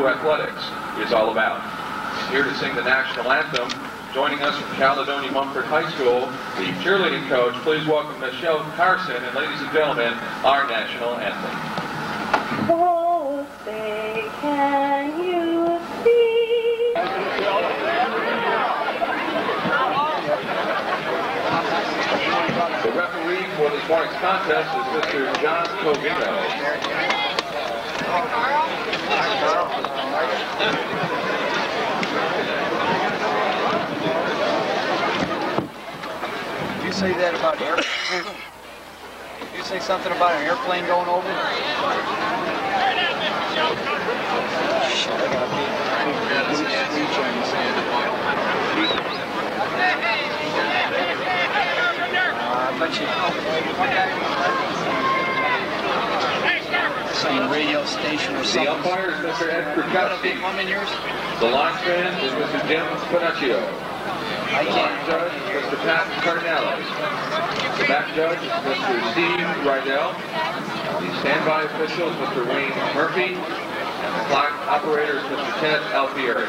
what New York State High School athletics is all about. Here to sing the national anthem, joining us from Caledonia Mumford High School, the cheerleading coach. Please welcome Michelle Carson, and ladies and gentlemen, our national anthem. Oh, say, can you see? The referee for this morning's contest is Mr. John Covino. Say that about air? You say something about an airplane going over? Shit, I got a big, big blue screech on this hand. Uh, I bet you. Some radio station or The umpire is Mr. Ed You got a big one in yours? The linesman is Mr. Jim Spinaccio. I can't. Pat Cardinale. The back judge is Mr. Steve Rydell. The standby official is Mr. Wayne Murphy. And the clock operator is Mr. Ted Alfieri.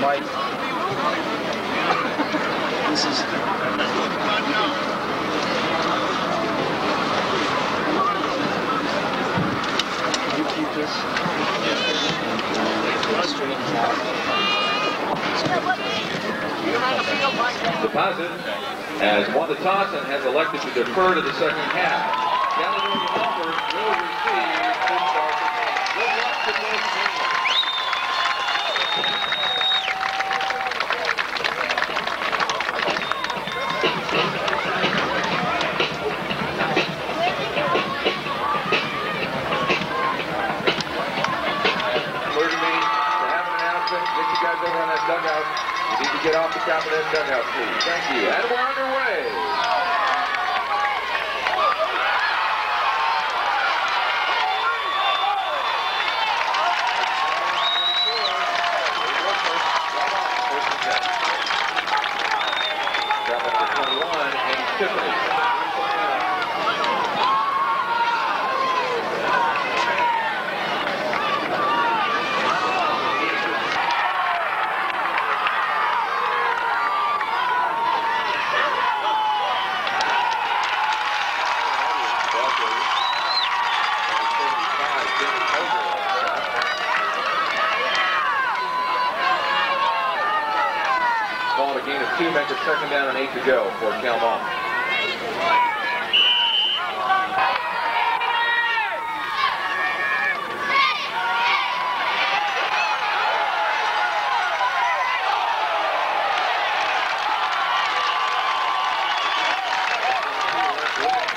Mike. This is. You keep this. Deposit has won the toss and has elected to defer to the second half. Caledonia Mumford will receive this start. Good luck to both teams. Clear to me to have an announcement. Get you guys over on that dugout. You need to get off the top of that dugout, please. Thank you. And we're underway. Got up to 21 and Tiffany. Called a gain of two, makes it second down and eight to go for Cal Mum.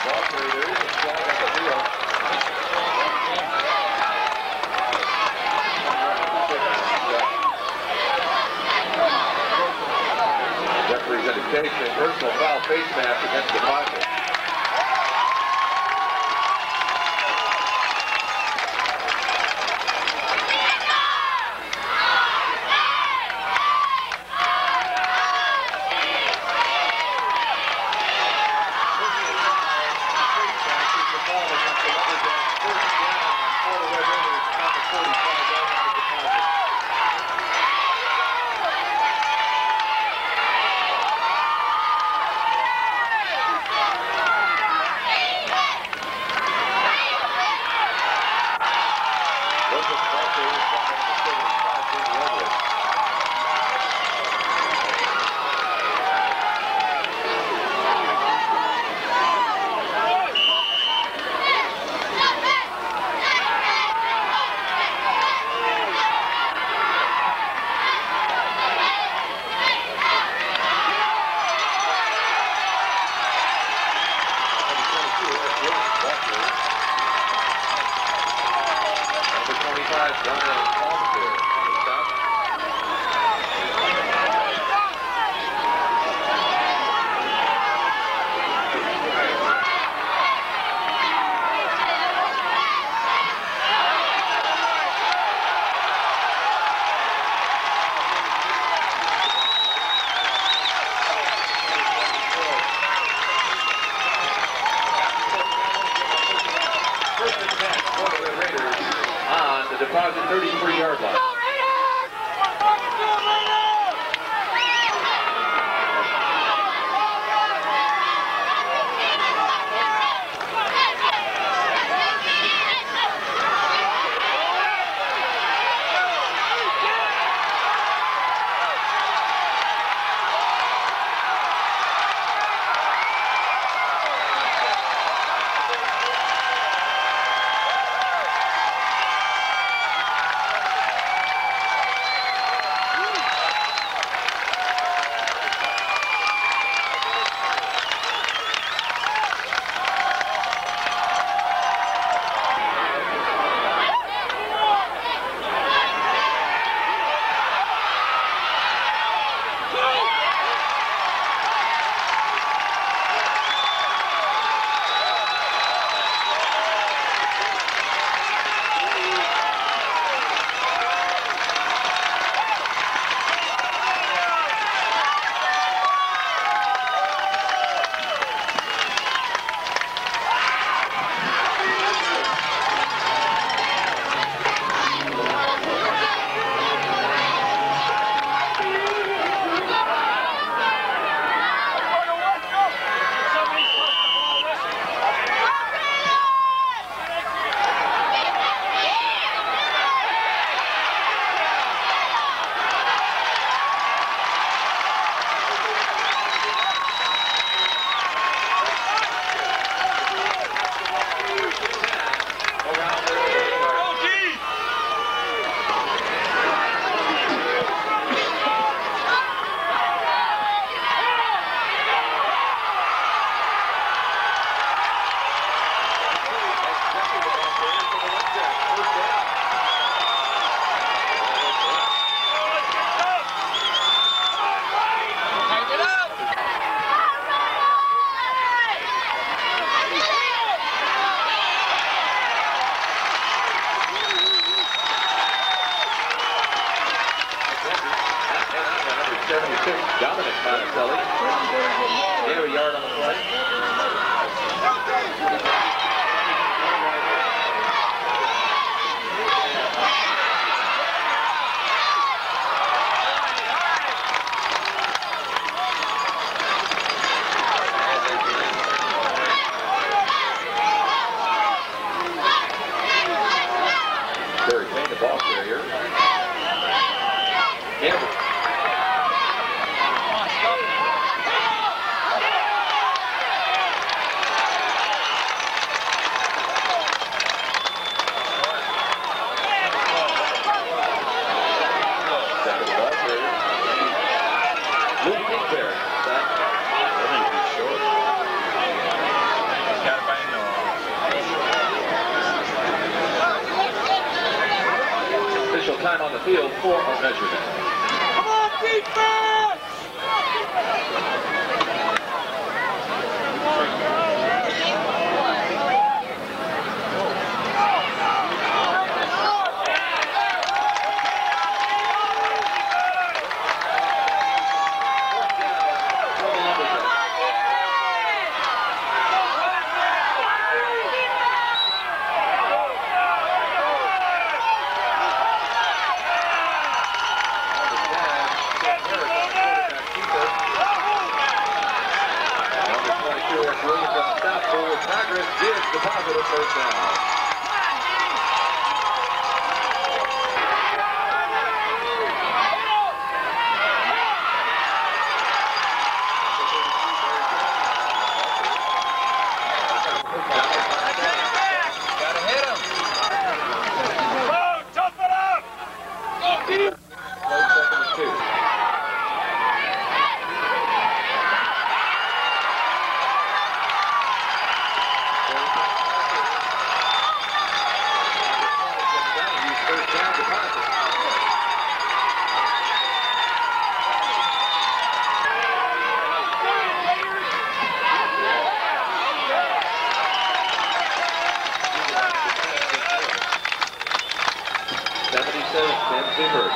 Ball carrier, there is a flag on the field. Referee's personal foul face mask against the pocket. Sam Zimmer.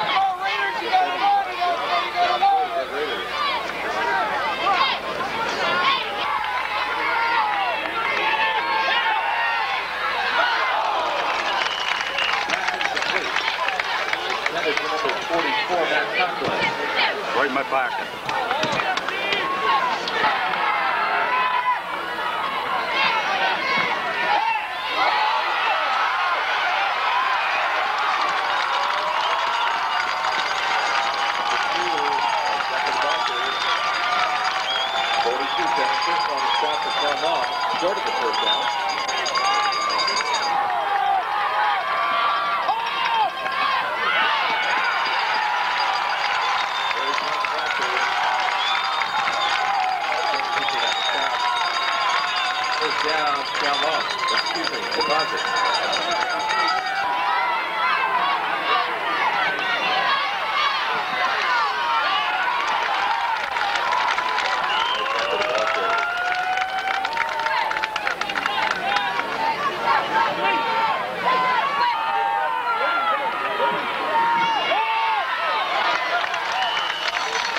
That is number 44, Matt Conklin. Right in my pocket. Stop for Cal Long. Short of the first down. Down, Cal Long. Excuse me, deposit.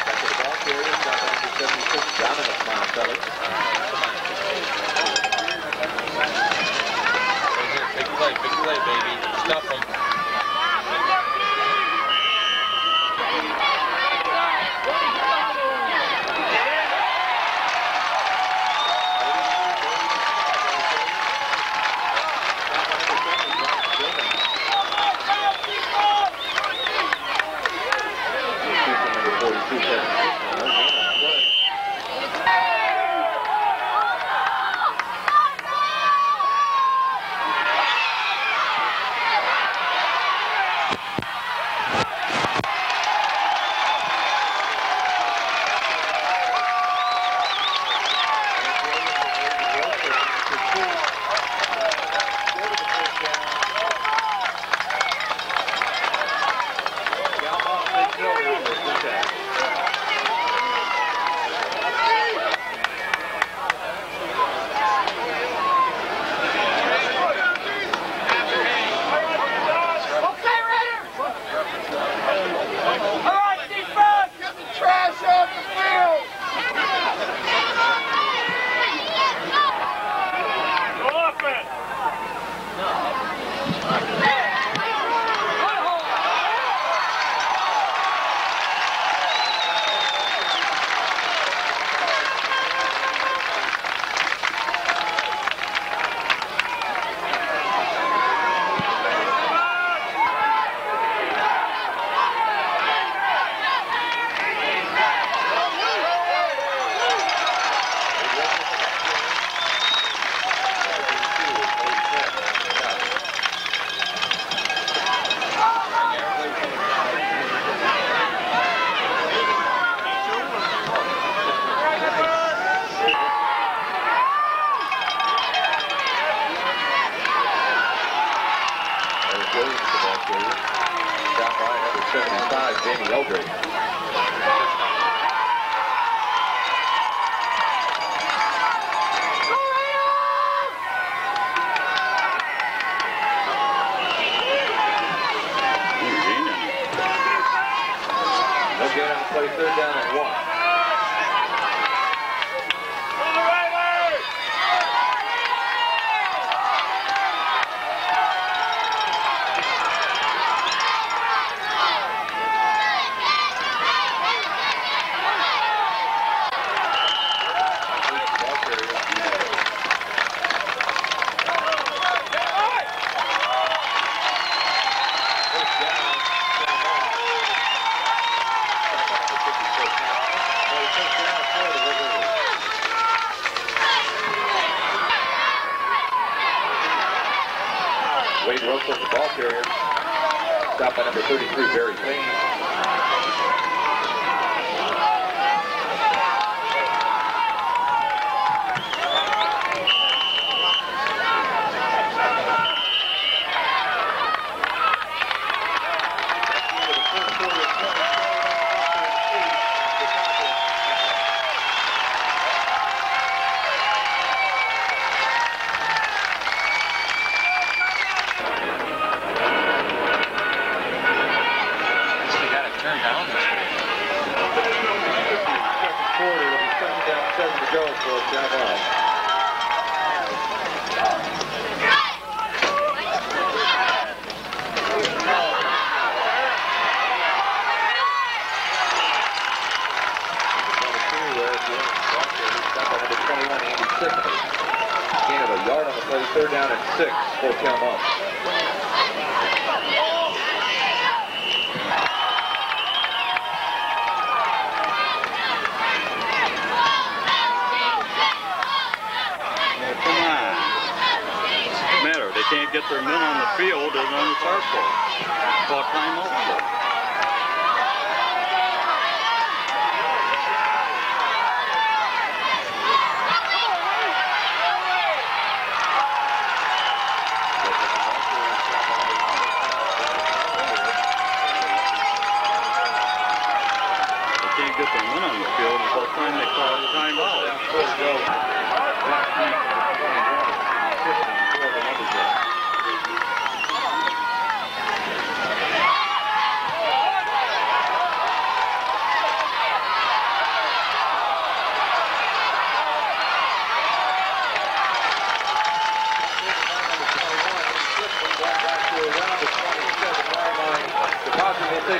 Back to the ball carrier, got back to 76, Dominic Monacelli. Right here, big play, baby. Stuff him.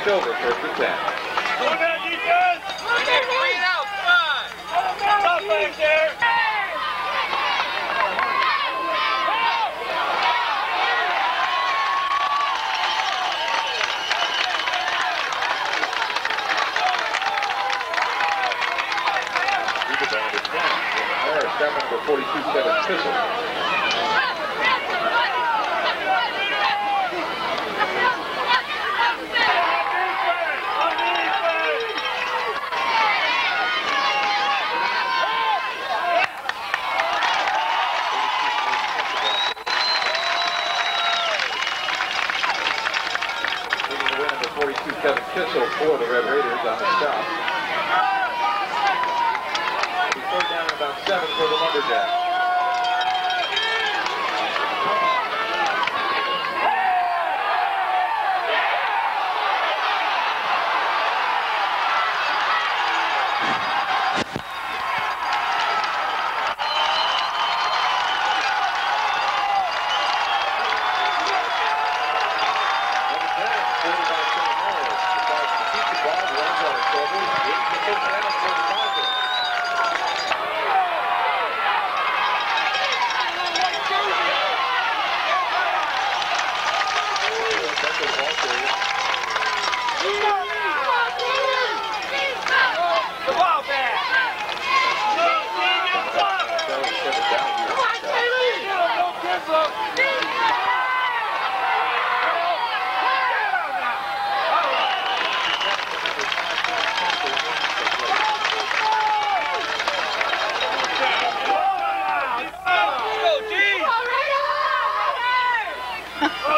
Over first and ten. Look at! Look at it out! Come on! Seven for 42-7 Thistle. also for the Red Raiders on the stop. Third down about seven for the Lumberjacks. Oh!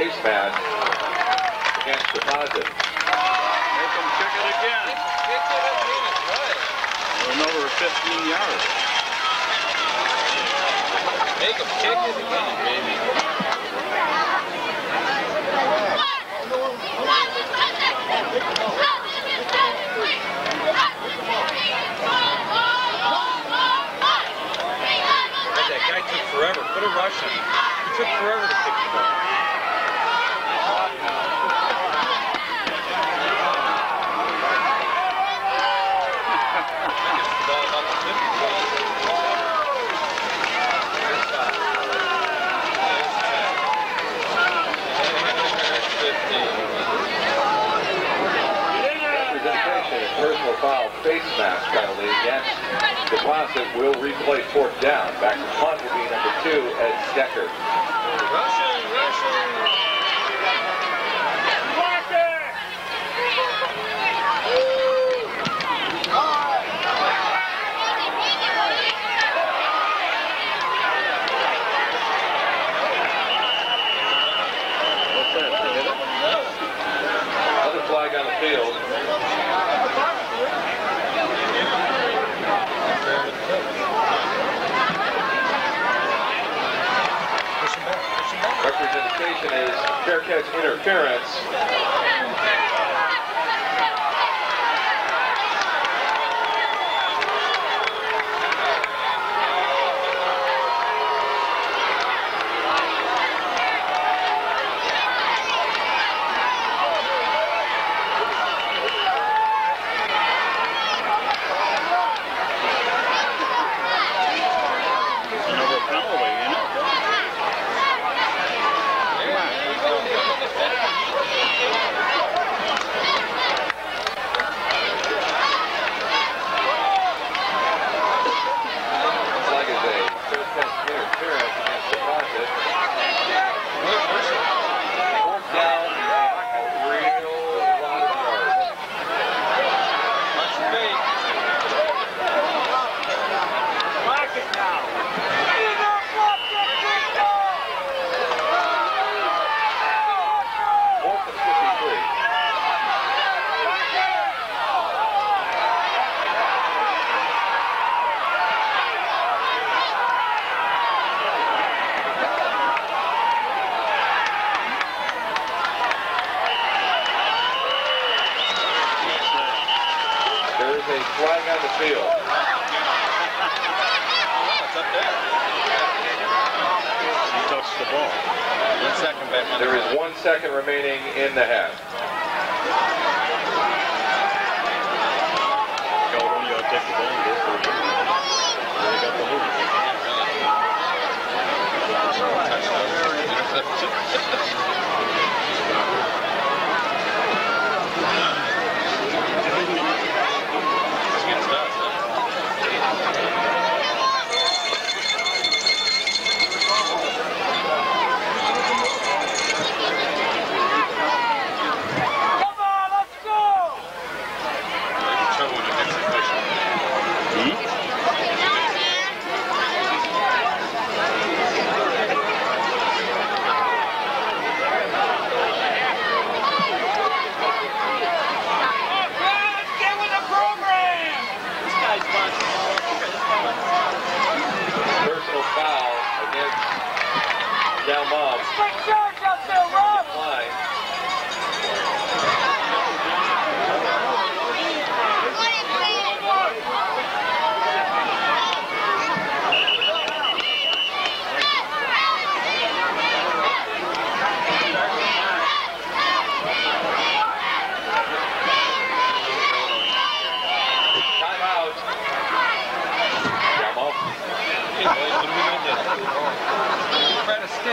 foul, face mask against deposit. Make them kick it again. For another 15 yards. Make him kick it again, baby. That guy took forever. Put a rush on him. He took forever to kick the ball. I guess the ball about the 50 ball. Representation, personal foul, face mask penalty against deposit will replay fourth down. Back to punt will be number two, Ed Stecker. Russian, Russian. What's that? They hit it? Another flag on the field. Is fair catch interference. Line.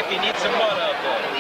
He you need some water out there.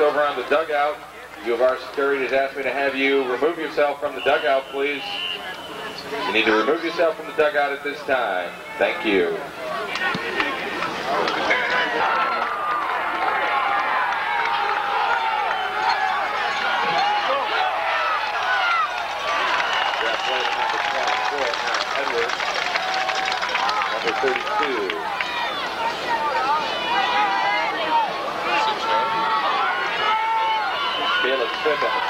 over on the dugout. U of R security has asked me to have you remove yourself from the dugout, please. You need to remove yourself from the dugout at this time. Thank you. Tripple.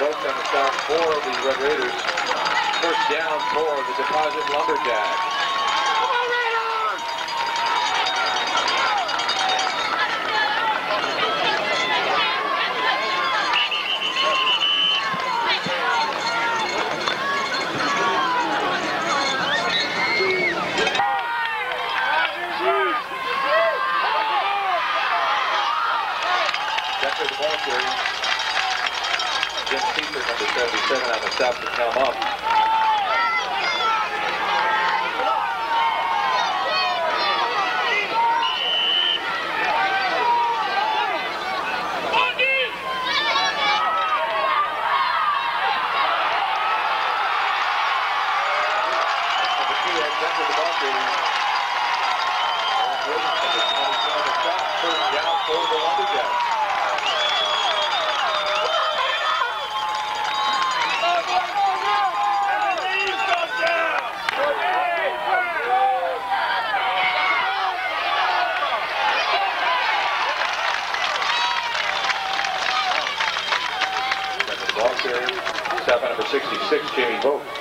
Both on the south four of the Red Raiders. First down for the deposit Lumberjacks. number 77 on the stop to come up. Stop number 66, Jamie Vogt.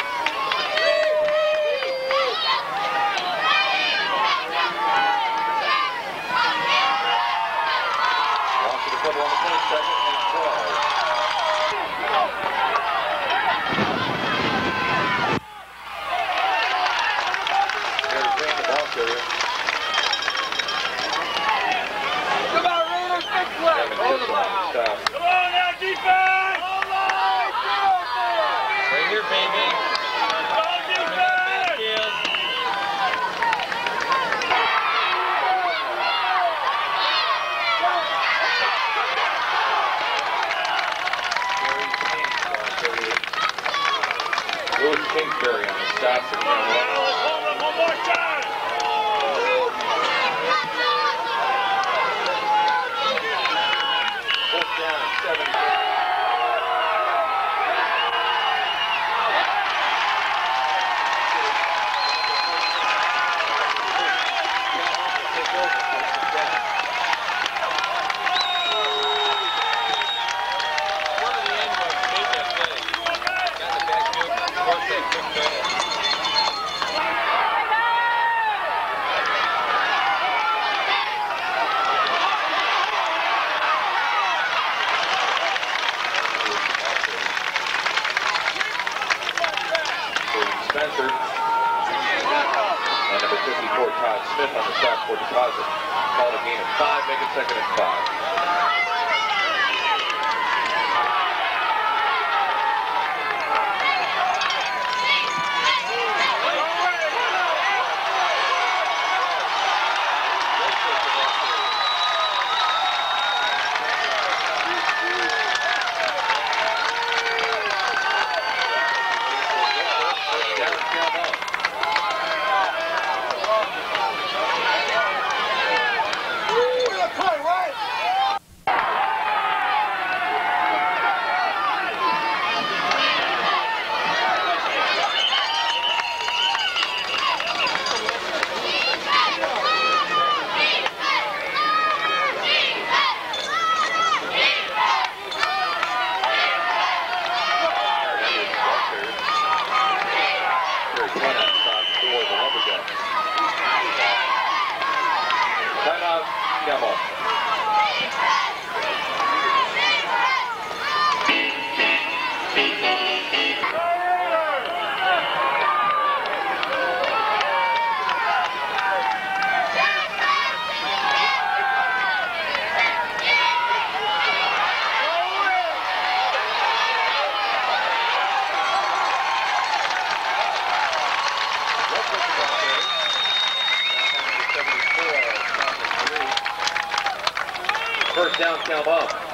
First down,